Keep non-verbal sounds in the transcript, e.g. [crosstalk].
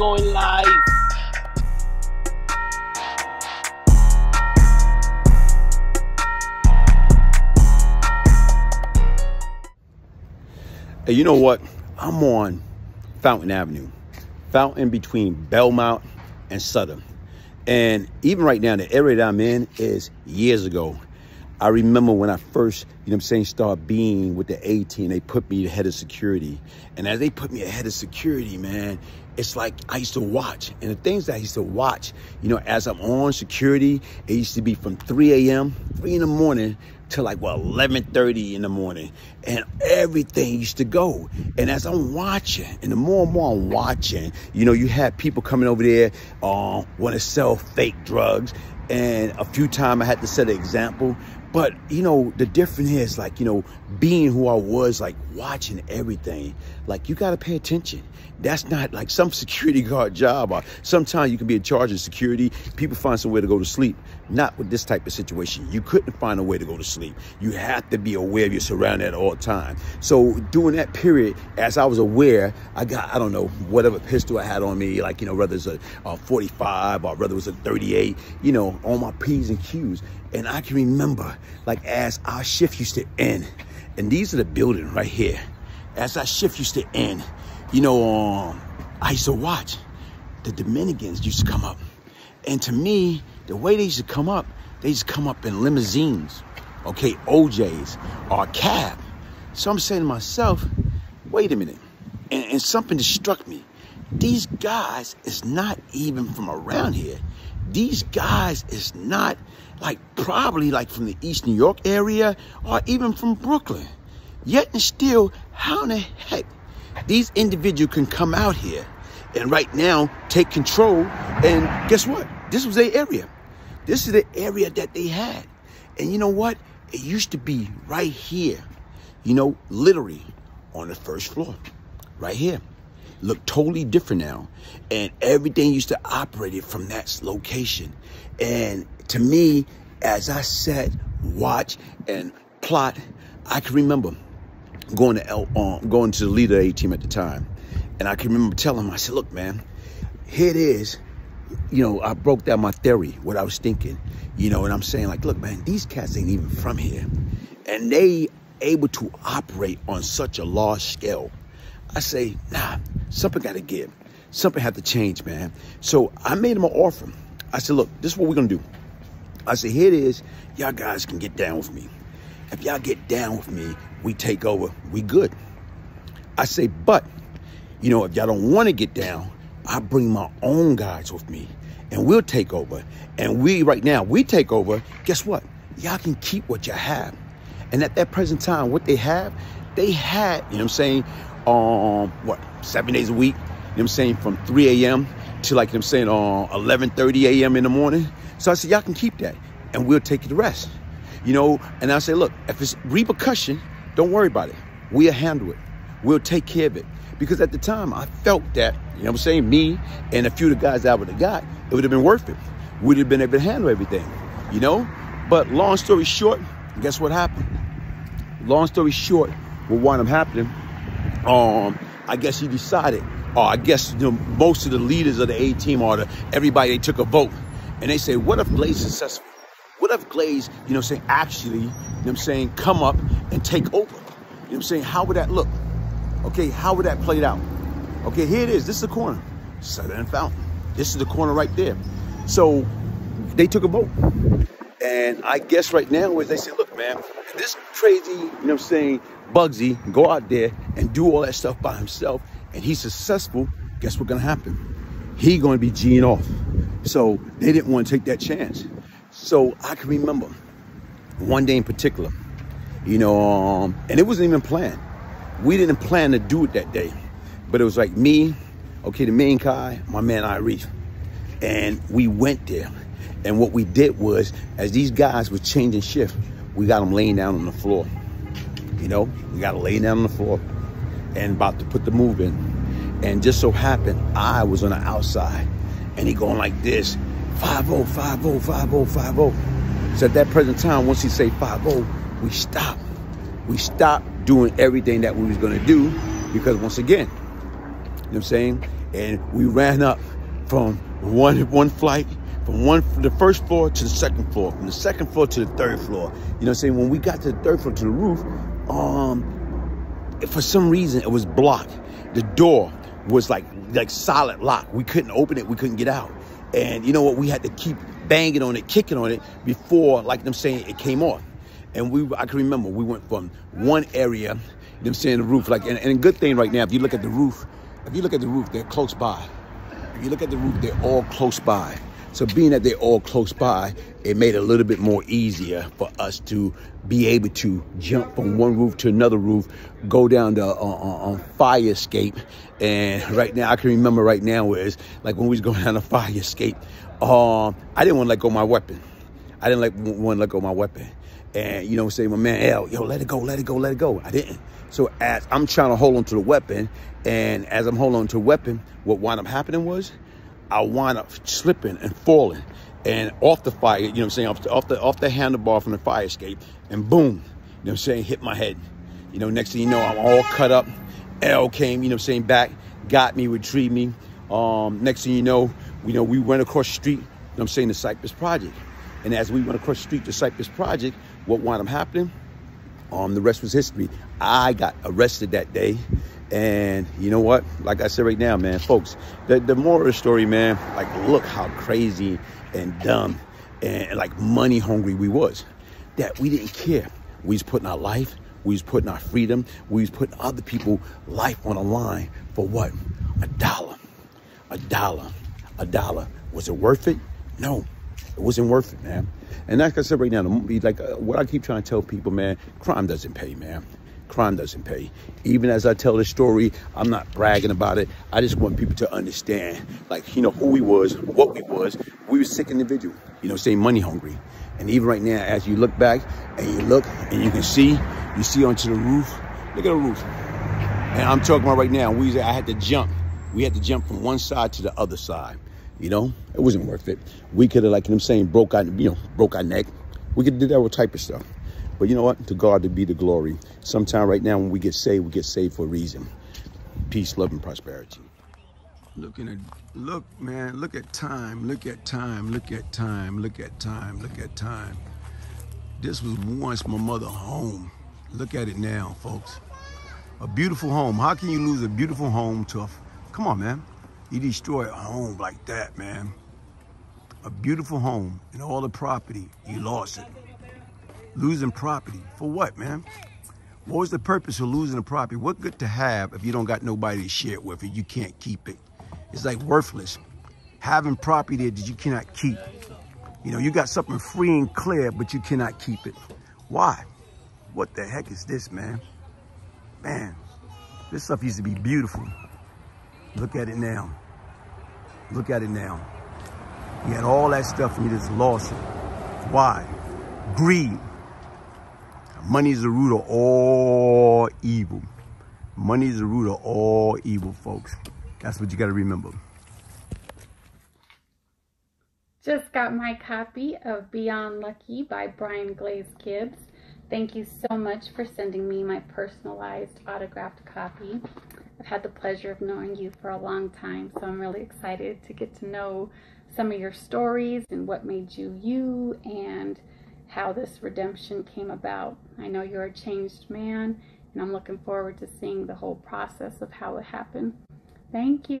going live. Hey, you know what? I'm on Fountain Avenue, Fountain between Belmont and Sutter. And even right now, the area that I'm in is years ago. I remember when I first, you know I'm saying, started being with the A team, they put me head of security. And as they put me ahead of security, man, it's like I used to watch. And the things that I used to watch, you know, as I'm on security, it used to be from 3 a.m., 3 in the morning till like, well, 11.30 in the morning. And everything used to go. And as I'm watching, and the more and more I'm watching, you know, you had people coming over there, uh, want to sell fake drugs. And a few times I had to set an example. But, you know, the difference is like, you know, being who I was, like watching everything, like you got to pay attention. That's not like some [laughs] security guard job or sometimes you can be in charge of security. People find somewhere to go to sleep. Not with this type of situation. You couldn't find a way to go to sleep. You have to be aware of your surroundings at all times. So during that period, as I was aware, I got, I don't know, whatever pistol I had on me, like, you know, whether it's a, a 45 or whether it was a 38, you know, on my P's and Q's. And I can remember, like, as our shift used to end, and these are the building right here. As our shift used to end, you know, um, I used to watch the Dominicans used to come up. And to me, the way they used to come up, they used to come up in limousines, okay, OJs or cab. So I'm saying to myself, wait a minute. And, and something just struck me. These guys is not even from around here. These guys is not like probably like from the East New York area or even from Brooklyn. Yet and still, how in the heck these individuals can come out here and right now take control. And guess what? This was their area. This is the area that they had. And you know what? It used to be right here, you know, literally on the first floor, right here. Look totally different now. And everything used to operate it from that location. And to me, as I sat, watch, and plot, I can remember going to L, um, going to the leader A team at the time, and I can remember telling him, I said, "Look, man, here it is. You know, I broke down my theory, what I was thinking. You know, and I'm saying, like, look, man, these cats ain't even from here, and they able to operate on such a large scale. I say, nah, something got to give. Something had to change, man. So I made him an offer. I said, look, this is what we're gonna do. I said, here it is. Y'all guys can get down with me. If y'all get down with me, we take over. We good. I say, but, you know, if y'all don't want to get down, I bring my own guys with me and we'll take over. And we, right now, we take over. Guess what? Y'all can keep what you have. And at that present time, what they have, they had, you know what I'm saying, um, what, seven days a week, you know what I'm saying, from 3 a.m. to like, you know I'm saying, uh, 11.30 a.m. in the morning. So I said, y'all can keep that and we'll take the rest. You know, and I say, look, if it's repercussion, don't worry about it. We'll handle it. We'll take care of it. Because at the time, I felt that, you know what I'm saying, me and a few of the guys that I would have got, it would have been worth it. We'd have been able to handle everything, you know? But long story short, guess what happened? Long story short, what wound up happening, um, I guess he decided, or I guess you know, most of the leaders of the A team or the, everybody, they took a vote. And they say, what if Glaze successful? What if Glaze, you know saying, actually, you know I'm saying, come up and take over? You know what I'm saying? How would that look? Okay, how would that play it out? Okay, here it is. This is the corner. Sutter and Fountain. This is the corner right there. So they took a vote. And I guess right now is they say, look, man, this crazy, you know what I'm saying, Bugsy go out there and do all that stuff by himself and he's successful, guess what's gonna happen? He gonna be G'ing off. So they didn't want to take that chance. So I can remember one day in particular, you know, um, and it wasn't even planned. We didn't plan to do it that day, but it was like me, okay, the main guy, my man Irene, and we went there. And what we did was, as these guys were changing shift, we got them laying down on the floor. You know, we got to lay down on the floor and about to put the move in. And just so happened, I was on the outside and he going like this, 5-0, 5-0, 5-0, 5-0. So at that present time, once he say 5-0, we stop. We stop doing everything that we was gonna do because once again, you know what I'm saying? And we ran up from one one flight from one from the first floor to the second floor, from the second floor to the third floor. You know what I'm saying? When we got to the third floor to the roof, um, for some reason it was blocked. The door was like like solid lock. We couldn't open it. We couldn't get out. And you know what? We had to keep banging on it, kicking on it before, like I'm saying, it came off. And we, I can remember, we went from one area, you know I'm saying, the roof, like, and, and a good thing right now, if you look at the roof, if you look at the roof, they're close by. If you look at the roof, they're all close by. So being that they're all close by, it made it a little bit more easier for us to be able to jump from one roof to another roof, go down the uh, uh, fire escape. And right now, I can remember right now it's like when we was going down the fire escape, um, I didn't want to let go my weapon. I didn't like want to let go my weapon. And you know, say my man L, yo, let it go, let it go, let it go. I didn't. So as I'm trying to hold on to the weapon, and as I'm holding on to the weapon, what wound up happening was I wound up slipping and falling and off the fire, you know what I'm saying, off the, off the, off the handlebar from the fire escape, and boom, you know what I'm saying, hit my head. You know, next thing you know, I'm all cut up. L came, you know what I'm saying, back, got me, retrieved me. Um, next thing you know, you know, we went across the street, you know what I'm saying, the Cypress Project. And as we went across the street to Cypress Project, what wound up happening? Um, the rest was history. I got arrested that day. And you know what? Like I said right now, man, folks, the, the moral of the story, man, like look how crazy and dumb and like money hungry we was. That we didn't care. We was putting our life, we was putting our freedom, we was putting other people' life on the line for what? A dollar. A dollar. A dollar. Was it worth it? No. It wasn't worth it, man. And like I said right now, like uh, what I keep trying to tell people, man, crime doesn't pay, man. Crime doesn't pay. Even as I tell this story, I'm not bragging about it. I just want people to understand, like, you know, who we was, what we was. We were sick individual, you know, saying money hungry. And even right now, as you look back and you look and you can see, you see onto the roof. Look at the roof. And I'm talking about right now, we I had to jump. We had to jump from one side to the other side. You know, it wasn't worth it. We could have, like I'm saying, broke our, you know, broke our neck. We could do that with type of stuff. But you know what? To God to be the glory. Sometime right now when we get saved, we get saved for a reason. Peace, love, and prosperity. Looking at, look, man, look at time, look at time, look at time, look at time, look at time. This was once my mother home. Look at it now, folks. A beautiful home. How can you lose a beautiful home to a, come on, man. You destroy a home like that, man. A beautiful home and all the property, you lost it. Losing property. For what, man? What was the purpose of losing the property? What good to have if you don't got nobody to share it with, if you can't keep it? It's like worthless. Having property that you cannot keep. You know, you got something free and clear, but you cannot keep it. Why? What the heck is this, man? Man, this stuff used to be beautiful. Look at it now. Look at it now. You had all that stuff and you just lost it. Why? Greed. Money is the root of all evil. Money is the root of all evil, folks. That's what you got to remember. Just got my copy of Beyond Lucky by Brian Glaze Gibbs. Thank you so much for sending me my personalized autographed copy. I've had the pleasure of knowing you for a long time, so I'm really excited to get to know some of your stories and what made you you and how this redemption came about. I know you're a changed man, and I'm looking forward to seeing the whole process of how it happened. Thank you.